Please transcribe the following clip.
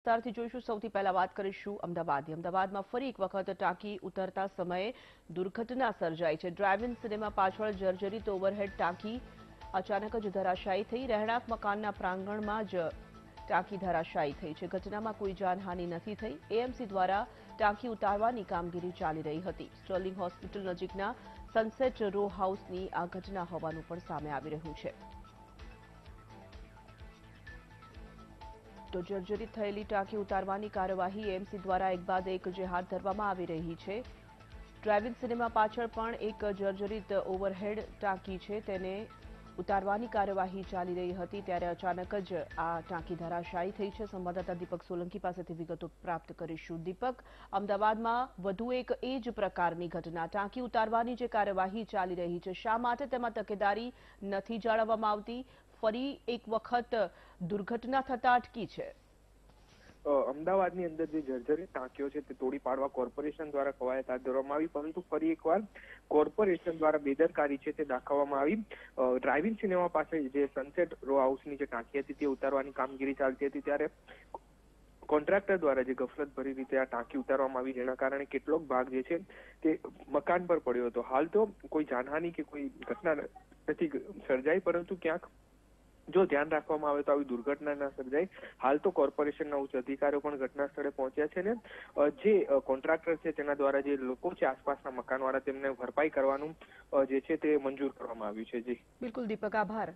વિસ્તારથી જોઈશું. સૌથી પહેલા વાત કરીશું અમદાવાદની. અમદાવાદમાં ફરી એક વખત ટાંકી ઉતરતા સમયે દુર્ઘટના સર્જાઈ છે. ડ્રાઇવિંગ સિનેમા પાછળ જર્જરિત ઓવરહેડ ટાંકી અચાનક જ ધરાશાયી થઈ. રહેણાંક મકાનના પ્રાંગણમાં જ ટાંકી ધરાશાયી થઈ છે. ઘટનામાં કોઈ જાનહાનિ નથી થઈ. એએમસી દ્વારા ટાંકી ઉતારવાની કામગીરી ચાલી રહી હતી. સ્ટર્લિંગ હોસ્પિટલ નજીકના સનસેટ રો હાઉસની આ ઘટના હોવાનું પણ સામે આવી રહ્યું છે. તો જર્જરિત થયેલી ટાંકી ઉતારવાની કાર્યવાહી એએમસી દ્વારા એક બાદ એક જે હાથ ધરવામાં આવી રહી છે. ડ્રાઇવિંગ સિનેમા પાછળ પણ એક જર્જરિત ઓવરહેડ ટાંકી છે. તેને ઉતારવાની કાર્યવાહી ચાલી રહી હતી ત્યારે અચાનક જ આ ટાંકી ધરાશાયી થઈ છે. સંવાદદાતા દીપક સોલંકી પાસેથી વિગતો પ્રાપ્ત કરીશું. દીપક, અમદાવાદમાં વધુ એક એ જ પ્રકારની ઘટના. ટાંકી ઉતારવાની જે કાર્યવાહી ચાલી રહી છે, શા માટે તેમાં તકેદારી નથી જાળવવામાં આવતી? ફરી એક વખત દુર્ઘટના થતા અટકી છે. અમદાવાદની અંદર જે જર્જરિત ટાંકીઓ છે તે તોડી પાડવા કોર્પોરેશન દ્વારા કવાયત હાથ ધરવામાં આવી, પરંતુ ફરી એકવાર કોર્પોરેશન દ્વારા બેદરકારી છે તે દાખવવામાં આવી. ડ્રાઇવિંગ સિનેમા પાસે જે સનસેટ રો હાઉસની જે ટાંકી હતી તે ઉતારવાની કામગીરી ચાલતી હતી ત્યારે કોન્ટ્રાક્ટર દ્વારા જે ગફલત ભરી રીતે આ ટાંકી ઉતારવામાં આવી, જેના કારણે કેટલોક ભાગ જે છે તે મકાન પર પડ્યો હતો. હાલ તો કોઈ જાનહાની કે કોઈ ઘટના નથી સર્જાઈ, પરંતુ ક્યાંક જો ધ્યાન રાખવામાં આવે તો આવી દુર્ઘટના ના સર્જાય. હાલ તો કોર્પોરેશનના ઉચ્ચ અધિકારીઓ પણ ઘટના સ્થળે પહોંચ્યા છે ને જે કોન્ટ્રાક્ટર છે તેના દ્વારા જે લોકો છે આસપાસના મકાનવાળા તેમને ભરપાઈ કરવાનું જે છે તે મંજૂર કરવામાં આવ્યું છે. જી. બિલકુલ દીપક, આભાર.